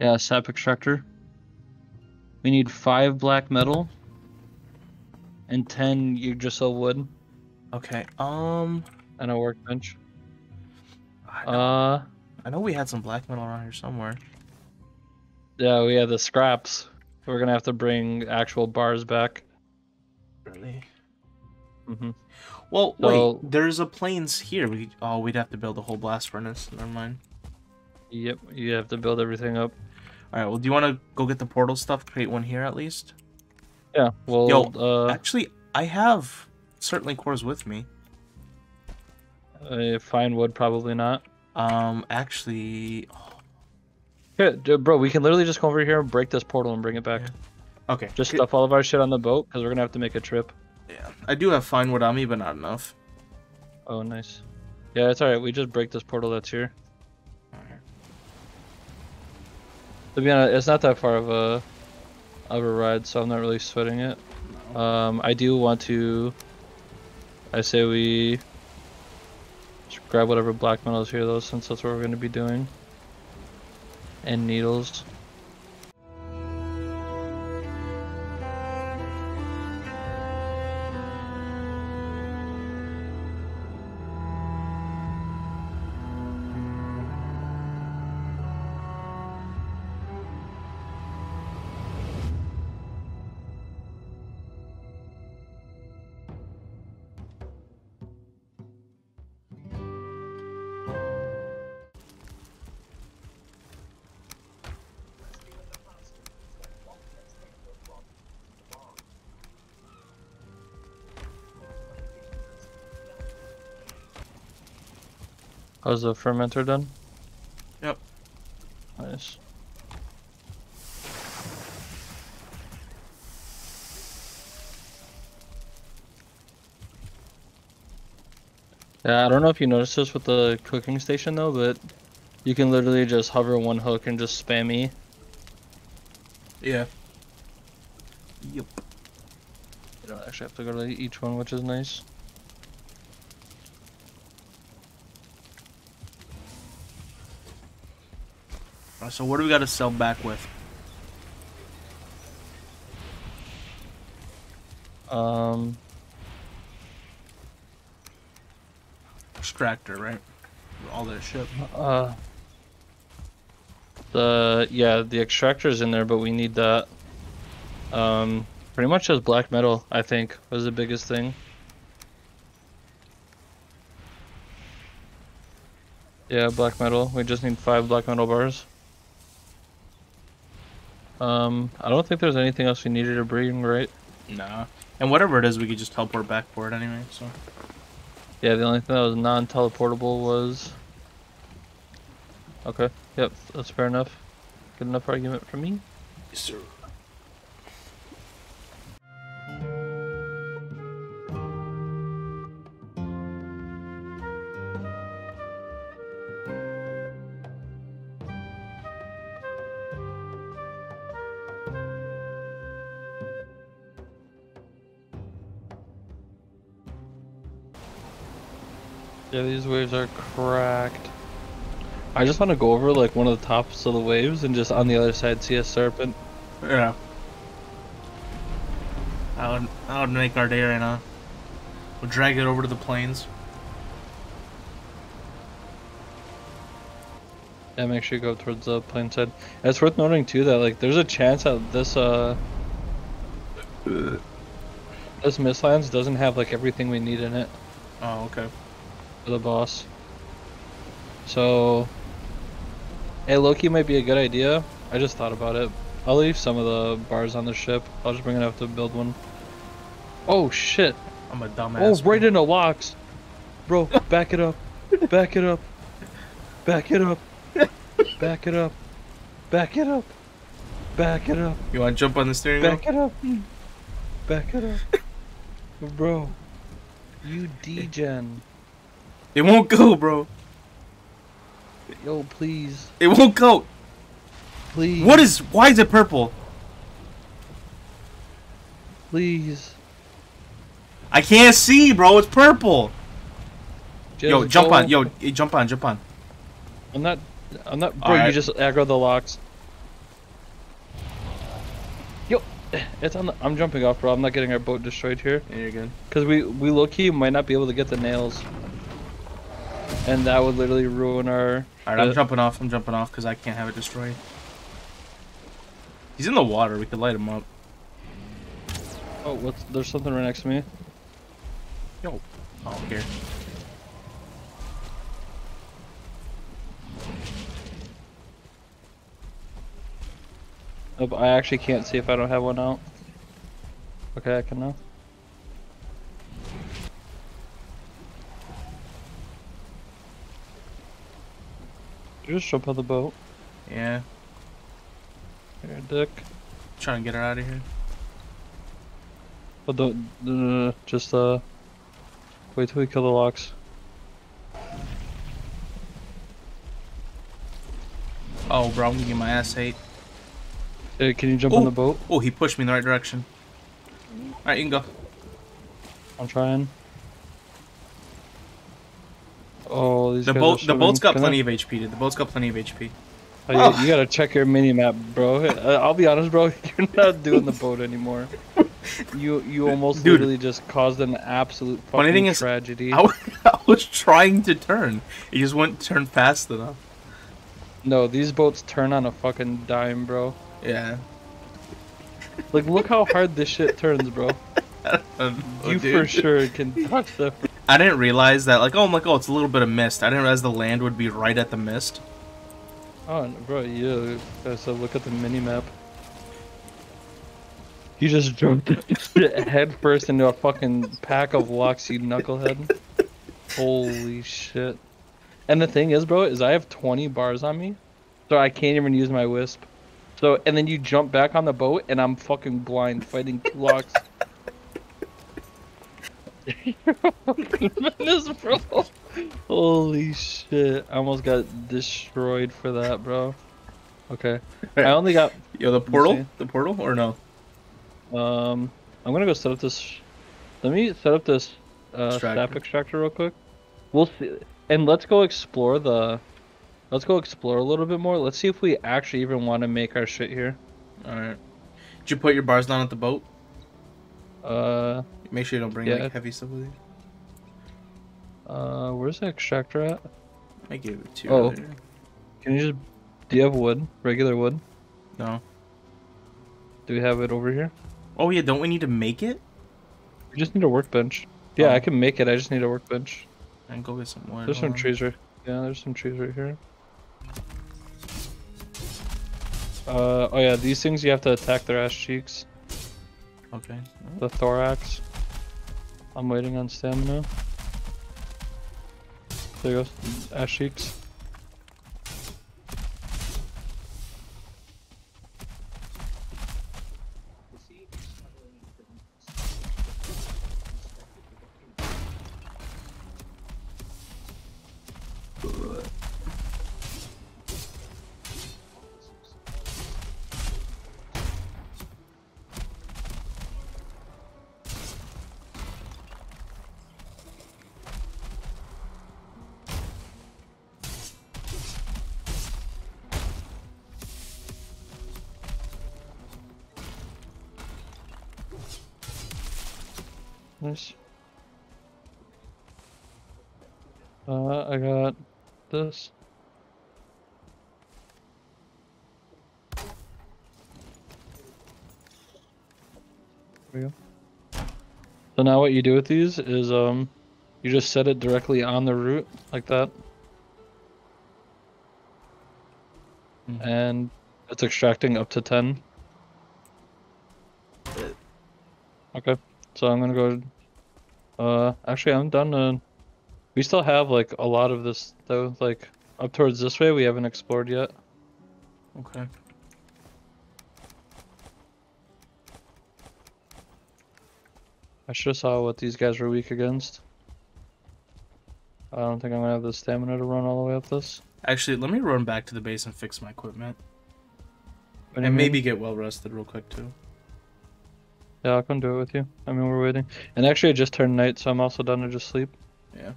Yeah, sap extractor. We need five black metal and ten Yggdrasil wood Okay. Um. and a workbench. I know, Uh, I know we had some black metal around here somewhere. yeah, we have the scraps. We're gonna have to bring actual bars back. Really? Mm-hmm. Well, So- wait. There's a planes here. We oh, we'd have to build a whole blast furnace. Never mind. Yep, you have to build everything up. All right. Well, do you want to go get the portal stuff? Create one here at least. Yeah, well, Yo, uh, Actually, I have surtling cores with me. uh, fine wood probably not. Um, actually, Yeah, d- bro, we can literally just come over here and break this portal and bring it back. Yeah. okay. Just stuff all of our shit on the boat because we're gonna have to make a trip. Yeah, I do have fine wood on me, but not enough. Oh, nice. Yeah, it's alright. We just break this portal that's here. To be honest, it's not that far of a of a ride, so I'm not really sweating it. Um, I do want to. I say we grab whatever black metal is here, though, since that's what we're going to be doing. And needles. How's the fermenter done? Yep. Nice. Yeah, I don't know if you noticed this with the cooking station though, but you can literally just hover one hook and just spam E. Yeah. Yep. You don't actually have to go to each one, which is nice. So what do we got to sell back with? Um, Extractor, right? All that shit. uh, the yeah, the extractor's in there, but we need that. Um, pretty much just black metal, I think, was the biggest thing. Yeah, black metal. We just need five black metal bars. Um, I don't think there's anything else we needed to bring, right? Nah. And whatever it is, we could just teleport back for it anyway. So. Yeah, the only thing that was non-teleportable was. Okay. Yep, that's fair enough. Good enough argument for me. Yes, sir. Yeah, these waves are cracked. I just want to go over like one of the tops of the waves and just on the other side see a serpent. Yeah. That would, that would make our day right now. We'll drag it over to the plains. Yeah, make sure you go towards the plain side. And it's worth noting too that like there's a chance that this uh this Mistlands doesn't have like everything we need in it Oh, okay. For the boss. So Hey Loki might be a good idea. I just thought about it. I'll leave some of the bars on the ship. I'll just bring it up to build one. Oh shit. I'm a dumbass. Oh, right into lox. Bro, back it up. Back it up. Back it up. Back it up. Back it up. Back it up. You want to jump on the steering wheel? Back it up. Back it up. Bro. You degen. It won't go, bro. Yo, please. It won't go. Please. What is? Why is it purple? Please. I can't see, bro. It's purple. Yo, Just jump go. on. Yo, eh, jump on. Jump on. I'm not. I'm not. Bro, you Alright. just aggro the lox. Yo, it's on the. I'm jumping off, bro. I'm not getting our boat destroyed here. Yeah, you're good. Because we, we low key might not be able to get the nails. And that would literally ruin our. Alright, I'm uh, jumping off. I'm jumping off because I can't have it destroyed. He's in the water. We could light him up. Oh, what's. There's something right next to me. Yo, Oh, here. Oh, I actually can't see if I don't have one out. Okay, I can now. Just jump on the boat. Yeah. Here, dick. Trying to get her out of here. But no, no, just uh, wait till we kill the lox. Oh, bro, I'm gonna get my ass ate. Hey, can you jump on the boat? Oh, he pushed me in the right direction. Alright, you can go. I'm trying. Oh, these The boat. The boat's got I- plenty of HP, dude. The boat's got plenty of HP. Oh, you, Oh. you gotta check your mini map, bro. Uh, I'll be honest, bro. You're not doing the boat anymore. You you almost Dude. literally just caused an absolute fucking Funny thing is, tragedy. I, wa- I was trying to turn. He just wouldn't turn fast enough. No, these boats turn on a fucking dime, bro. Yeah. Like, look how hard this shit turns, bro. Oh, you dude. for sure can touch the. I didn't realize that, like, oh, I'm like, oh, it's a little bit of mist. I didn't realize the land would be right at the mist. Oh, bro, yeah. Uh, so uh, look at the mini map. You just jumped head first into a fucking pack of lox, you knucklehead. Holy shit. And the thing is, bro, is I have 20 bars on me, so I can't even use my wisp. So, and then you jump back on the boat, and I'm fucking blind fighting lox. You're a bro. Holy shit. I almost got destroyed for that, bro. Okay. I only got Yo, the portal? The portal? Or no? um I'm gonna go set up this let me set up this uh Extractor. sap extractor real quick. We'll see and let's go explore the let's go explore a little bit more. Let's see if we actually even want to make our shit here. Alright. Did you put your bars down at the boat? Uh Make sure you don't bring, Yeah. like, heavy stuff with you. uh where's the extractor at? I gave it to you. Oh. earlier. Can you just do you have wood? Regular wood? No. Do we have it over here? Oh, yeah, don't we need to make it? We just need a workbench. Yeah, Oh. I can make it. I just need a workbench. And go get some wood. There's some trees right. Yeah, there's some trees right here. Uh oh yeah, these things you have to attack their ass cheeks. Okay. The thorax. I'm waiting on stamina. There you go, ass cheeks. Nice. Uh, I got this. There we go. So now what you do with these is um, you just set it directly on the root like that, Mhm. and it's extracting up to ten. Okay, so I'm gonna go. Uh, actually, I'm done. Uh, we still have like a lot of this though. Like up towards this way, we haven't explored yet. Okay. I should have saw what these guys were weak against. I don't think I'm gonna have the stamina to run all the way up this. Actually, let me run back to the base and fix my equipment. What do you And mean? maybe get well rested real quick, too. Yeah, I'll come do it with you. I mean, we're waiting. And actually, it just turned night, so I'm also done to just sleep. Yeah.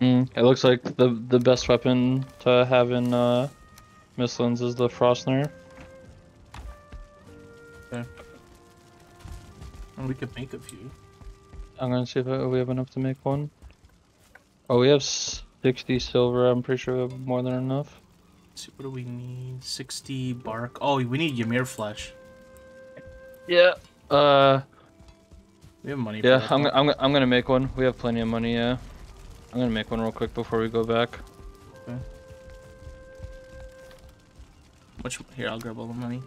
Mm, it looks like the the best weapon to have in uh, Mistlands is the Frostner. Okay. And we could make a few. I'm gonna see if I, we have enough to make one. Oh, we have 60 silver. I'm pretty sure we have more than enough. Let's see, what do we need? 60 bark. Oh, we need Ymir flesh. Yeah. Uh. We have money Yeah. for. I'm. though. I'm. I'm gonna make one. We have plenty of money. Yeah. I'm gonna make one real quick before we go back. Okay. Which here, I'll grab all the money.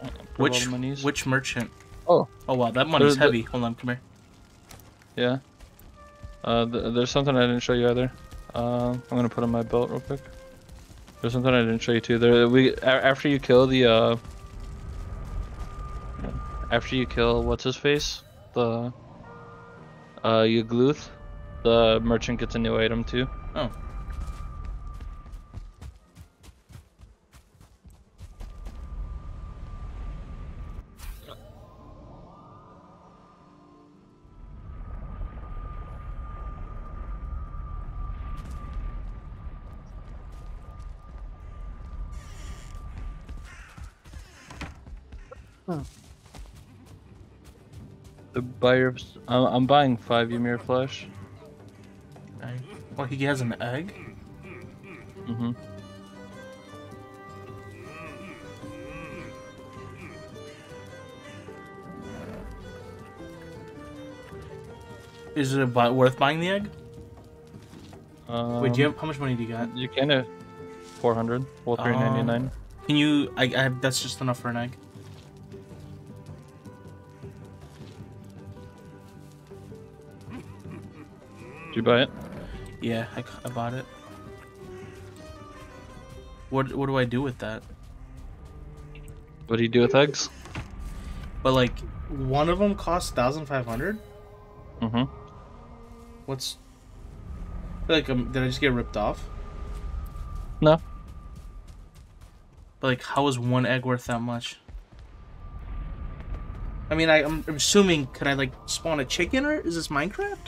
Grab all Which the monies. which merchant? Oh. Oh wow, that money's the- heavy. Hold on, come here. Yeah. Uh, th there's something I didn't show you either. Um, I'm gonna put on my belt real quick. There's something I didn't show you too. There, we after you kill the uh, after you kill what's his face, the uh Yagluth, the merchant gets a new item too. Oh. The buyer, I'm, I'm buying five Ymir flesh. Egg. Well, he has an egg. Mm-hmm. Is it bu- worth buying the egg? Um, Wait, do you have, how much money do you got? You can have 400. Well, 399. Can you? I, I that's just enough for an egg. You buy it? Yeah, I bought it. What what do I do with that? What do you do with eggs? But like, one of them costs thousand five hundred. Mm-hmm. What's like? Um, did I just get ripped off? No. But like, how is one egg worth that much? I mean, I, I'm, I'm assuming could I like spawn a chicken or is this Minecraft?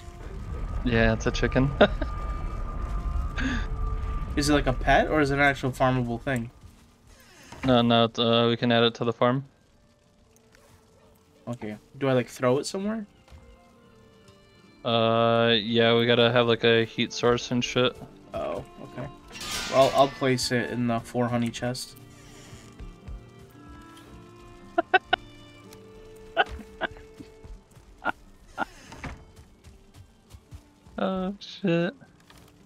Yeah, it's a chicken. Is it like a pet or is it an actual farmable thing? no, no, uh, we can add it to the farm. Okay. Do I like throw it somewhere? Uh, yeah, we gotta have like a heat source and shit. Oh, okay. Well, I'll place it in the four honey chest. Oh shit.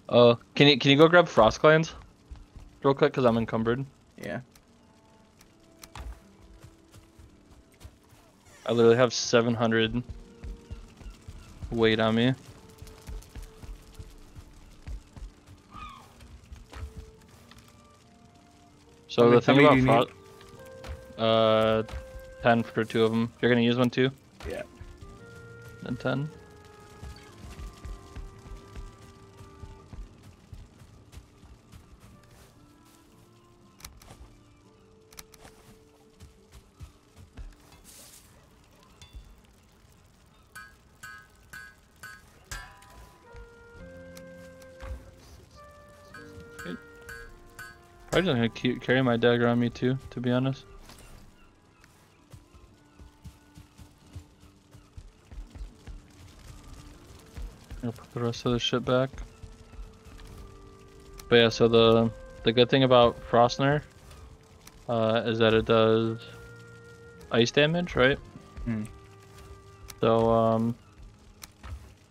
Oh, can you can you go grab frost glands, real quick? Cause I'm encumbered. Yeah. I literally have 700 weight on me. So the thing about frost, uh, 10 for two of them. You're gonna use one too. Yeah. Then 10. Probably just gonna keep, carry my dagger on me too, to be honest. I'll put the rest of the shit back. But yeah, so the the good thing about Frostner uh, is that it does ice damage, right? Hmm. So um,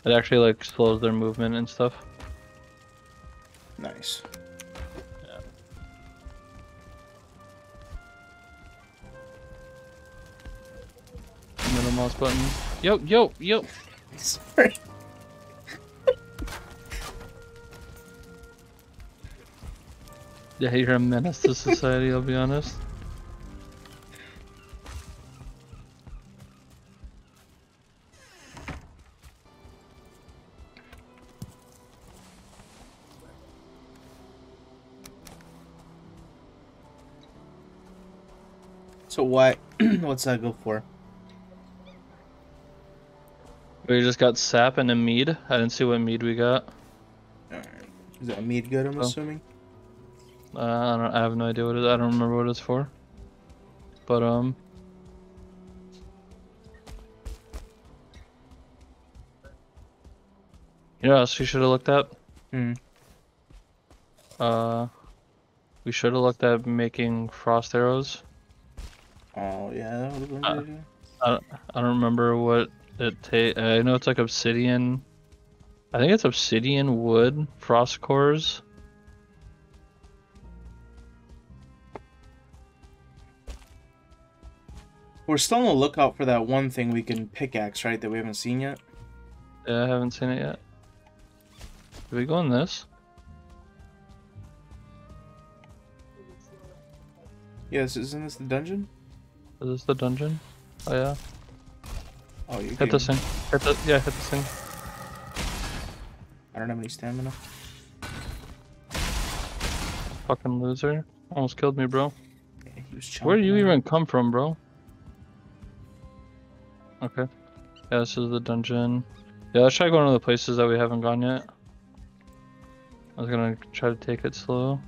it actually like slows their movement and stuff. Nice. Mouse button. Yo, yo, yo. Sorry. Yeah, you're a menace to society. I'll be honest. So what? What's that go for? We just got sap and a mead. I didn't see what mead we got. Is that mead good, I'm oh. assuming? Uh, I don't I have no idea what it is. I don't remember what it's for. But um You know what else we should have looked at? Hmm. Uh we should have looked at making frost arrows. Oh yeah, that been. Uh, I, I don't remember what it take. Uh, I know it's like obsidian. I think it's obsidian wood frost cores. We're still on the lookout for that one thing we can pickaxe, right? That we haven't seen yet. Yeah, I haven't seen it yet. Did we go in this? Yes, isn't this the dungeon? Is this the dungeon? Oh yeah. Oh, you Hit this thing. Hit the yeah, hit this thing. I don't have any stamina. Fucking loser. Almost killed me, bro. Yeah, Where do you even come from, bro? Okay. Yeah, this is the dungeon. Yeah, let's try going to the places that we haven't gone yet. I was gonna try to take it slow.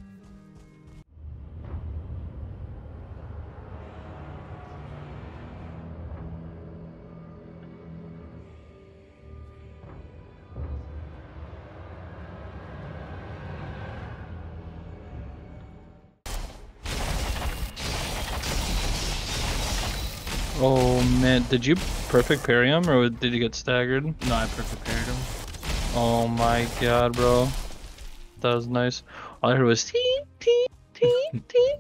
Man, did you perfect parry him or did you get staggered? No, I prepared him. Oh my god, bro. That was nice. All I heard was tee tee tee tee.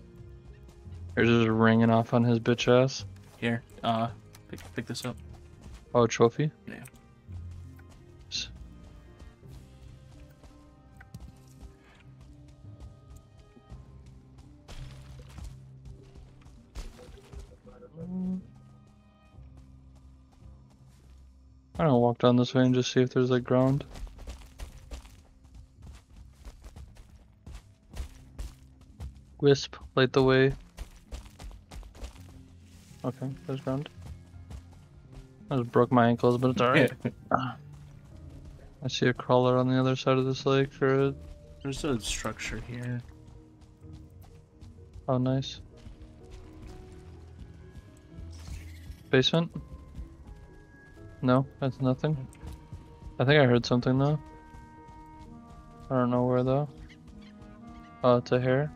There's just ringing off on his bitch ass. Here, uh, pick, pick this up. Oh, trophy? Yeah. I'm gonna walk down this way and just see if there's like ground. Wisp, light the way. Okay, there's ground. I just broke my ankles, but it's alright. I see a crawler on the other side of this lake, or There's a structure here. oh nice. Basement? No, that's nothing. I think I heard something though. I don't know where though. Oh, it's a hare.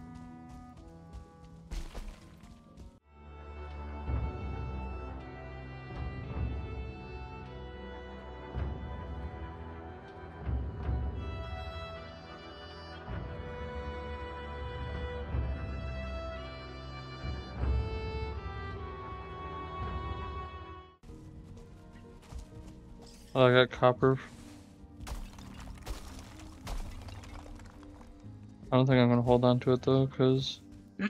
I got copper. I don't think I'm gonna hold on to it though, cause You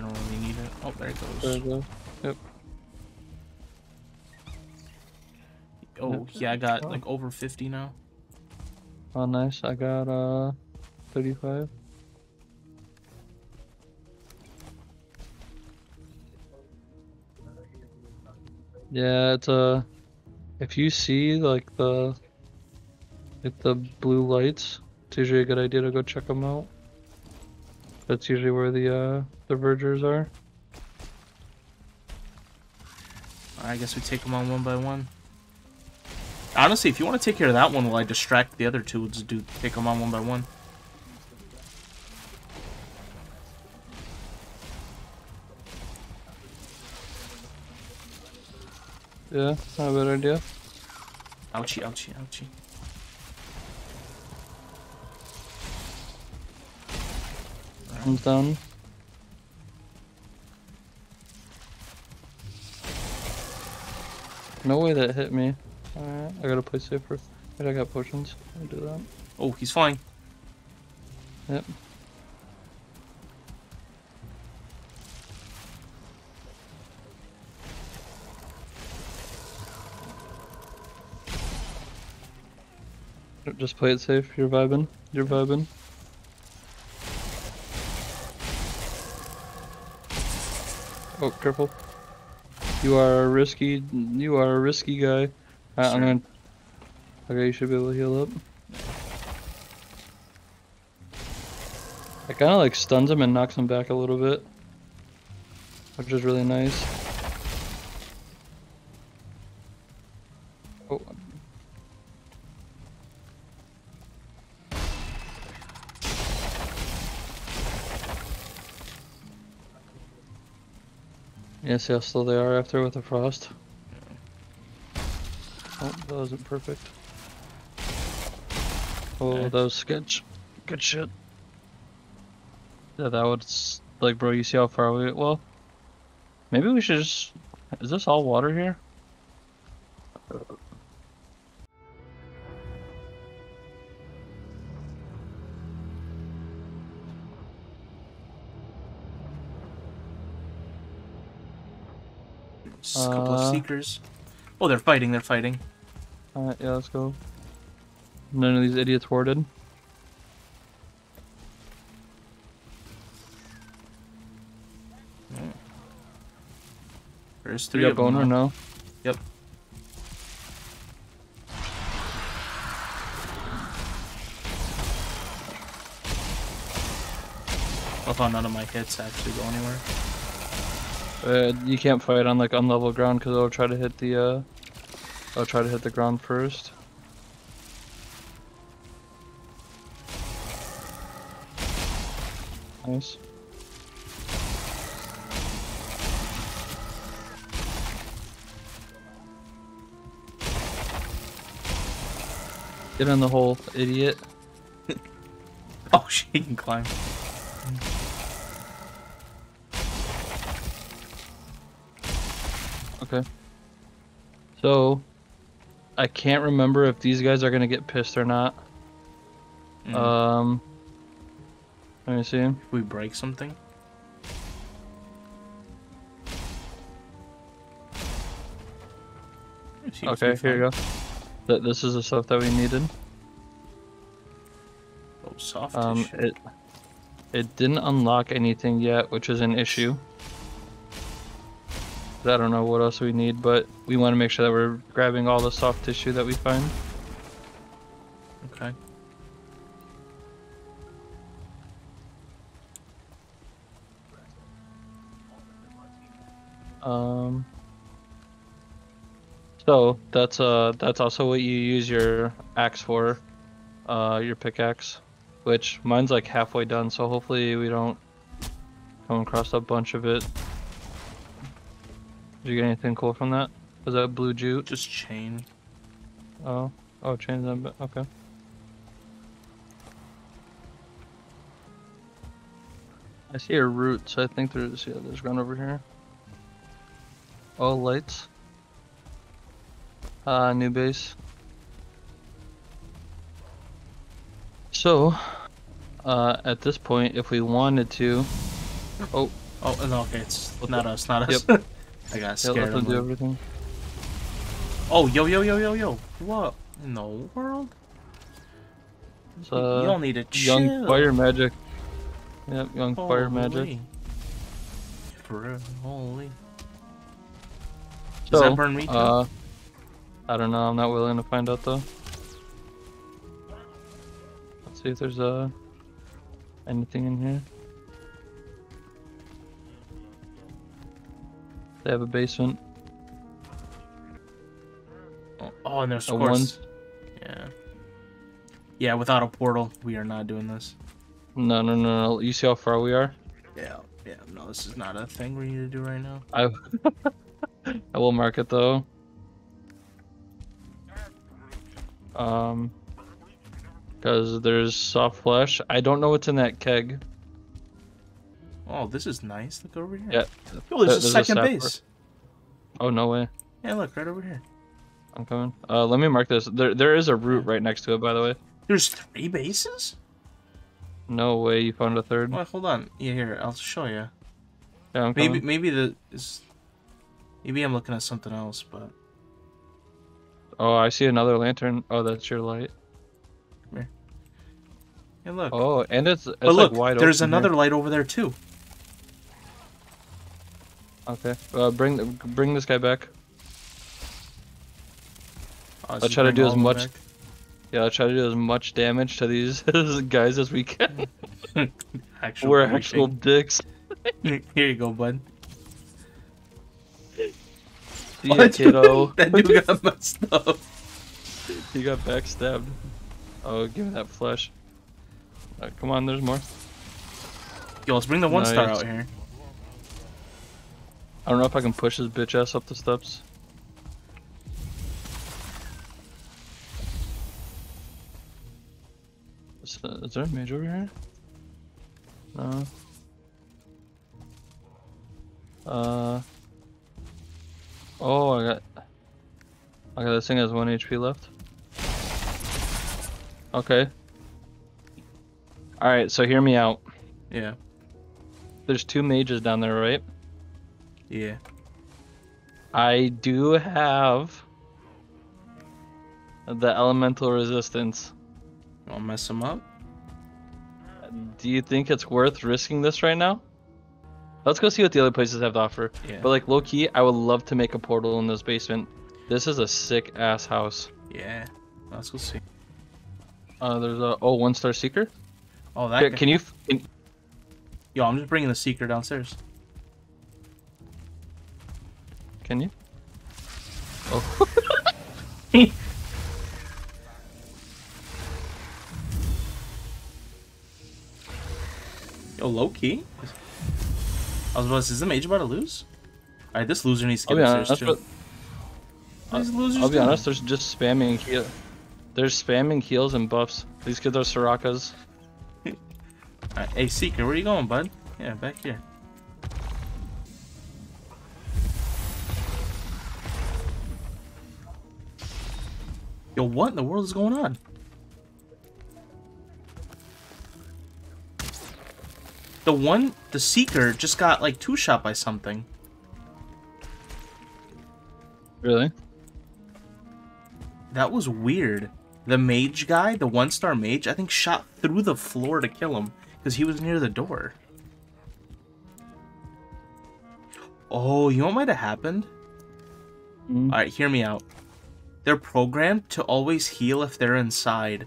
don't really need it. Oh, there it there goes. it goes. Oh, yeah, I got like over 50 now. Oh, nice. I got uh, 35. Yeah, it's uh, if you see like the, like the blue lights, it's usually a good idea to go check them out. That's usually where the uh, the vergers are. I guess we take them on one by one. Honestly, if you want to take care of that one while I distract the other two, we'll just do take them on one by one. Yeah, not a bad idea. Ouchie, ouchie, ouchie. I'm down. No way that hit me. Alright, I gotta play safer. Wait, I got potions. I'll do that. Oh, he's flying. Yep. Just play it safe. You're vibing. You're vibing. Oh, careful. You are a risky. You are a risky guy. Uh, I'm gonna. Okay, you should be able to heal up. It kind of like stuns him and knocks him back a little bit, which is really nice. See how slow they are after with the frost. Oh, that wasn't perfect. Oh, Okay. that was sketch. Good shit. Yeah, that was like, bro. You see how far we? Well, maybe we should just. Is this all water here? A couple of Uh, seekers. Oh, they're fighting. They're fighting. Alright, yeah, let's go. None of these idiots warded. There's three of them. now. no? Yep. I thought none of my hits actually go anywhere. Uh, you can't fight on like unlevel ground because it'll try to hit the uh, I'll try to hit the ground first. Nice. Get in the hole, idiot. Oh, she can climb. Okay. So, I can't remember if these guys are gonna get pissed or not. Mm. Um, let me see. We break something. Okay, here you go. Th- this is the stuff that we needed. Oh, soft Um, it it didn't unlock anything yet, which is an issue. I don't know what else we need, but we want to make sure that we're grabbing all the soft tissue that we find. Okay. Um. So that's uh that's also what you use your axe for, uh your pickaxe, which mine's like halfway done. So hopefully we don't come across a bunch of it. Did you get anything cool from that? Was that blue jute? Just chain. Oh, oh, chain that. bit. Okay. I see a root, so I think there's yeah, there's one over here. Oh, lights. Ah, new base. So, uh, at this point, if we wanted to, oh, Oh, no, okay, it's not us, not us. I got yeah, scared. let them do like, everything. oh, yo, yo, yo, yo, yo. What in the world? Uh, don't need to chill. young fire magic. Yep, young fire magic. Holy. For real, holy. So, Does that burn me too? Uh, I don't know. I'm not willing to find out though. Let's see if there's uh anything in here. They have a basement. Oh, and there's a course. Yeah. Yeah, without a portal, we are not doing this. No, no, no, no. You see how far we are? Yeah, yeah. No, this is not a thing we need to do right now. I I will mark it though. Um, because there's soft flesh. I don't know what's in that keg. Oh, this is nice. Look over here. Yeah. Oh, there's a there's a second sapper. base. Oh no way. Yeah, look right over here. I'm coming. Uh, let me mark this. There, there is a root right next to it, by the way. There's three bases. No way you found a third. Wait, hold on. Yeah, here I'll show you. Yeah, I'm Maybe, coming. maybe the is. Maybe I'm looking at something else, but Oh, I see another lantern. Oh, that's your light. Come here. yeah, look. Oh, and it's it's but look, like wide there's another here. light over there too. Okay. Uh, bring the- bring this guy back. Oh, I'll try to do as much- back. Yeah, I'll try to do as much damage to these guys as we can. Actual We're creeping. actual dicks. Here you go, bud. Yeah, What? kiddo. that dude got messed up. He got backstabbed. Oh, give me that flesh. Uh, come on, there's more. Yo, let's bring the one star out here. I don't know if I can push his bitch ass up the steps. Is, is there a mage over here? No. Uh. Oh, I got. Okay, this thing has one HP left. Okay. Alright, so hear me out. Yeah. There's two mages down there, right? Yeah. I do have the elemental resistance. I'll mess him up. Do you think it's worth risking this right now? Let's go see what the other places have to offer. Yeah. But like low key, I would love to make a portal in this basement. This is a sick ass house. Yeah. Let's go see. Uh, there's a oh one star seeker. Oh, that. Can, can you? Can, Yo, I'm just bringing the seeker downstairs. Can you? Oh. Yo, low key. I was about to say, is the mage about to lose? Alright, this loser needs to get upstairs too. But, What is losers I'll be honest. There's just spamming heal. There's spamming heals and buffs. These kids are Sorakas. Alright, hey, seeker, where you going, bud? Yeah, back here. Yo, what in the world is going on? The one, the seeker, just got like two shot by something. Really? That was weird. The mage guy, the one star mage, I think shot through the floor to kill him because he was near the door. Oh, you know what might have happened? Mm. Alright, hear me out. They're programmed to always heal if they're inside,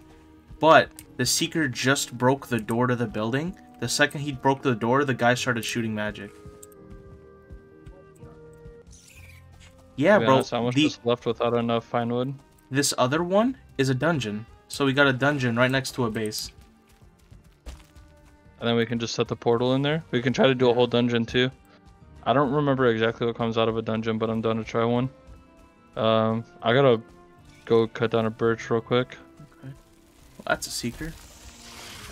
but the seeker just broke the door to the building. The second he broke the door, the guy started shooting magic. Yeah, bro. honest, I almost the- just left without enough fine wood. this other one is a dungeon. So we got a dungeon right next to a base. And then we can just set the portal in there. We can try to do a whole dungeon too. I don't remember exactly what comes out of a dungeon, but I'm down to try one. Um, I gotta go cut down a birch real quick. Well, that's a seeker.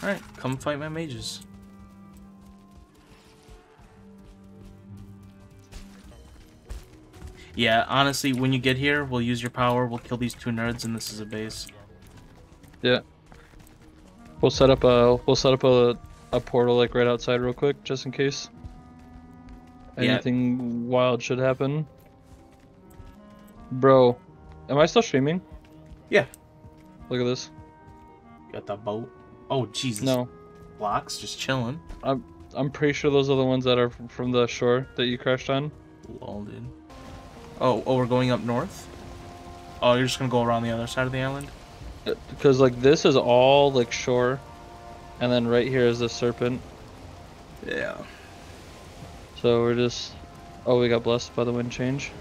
Alright, come fight my mages. Yeah, honestly, when you get here, we'll use your power, we'll kill these two nerds, and this is a base. Yeah. We'll set up a we'll set up a a portal like right outside real quick, just in case. Yeah. Anything wild should happen. Bro, am I still streaming? Yeah. Look at this. Got the boat. Oh, Jesus. No, Blocks, just chilling. I'm I'm pretty sure those are the ones that are from the shore that you crashed on. Lol, dude. Oh, oh, we're going up north? Oh, you're just gonna go around the other side of the island? Uh, because like this is all like shore, and then right here is the serpent. Yeah. So we're just. Oh, we got blessed by the wind change.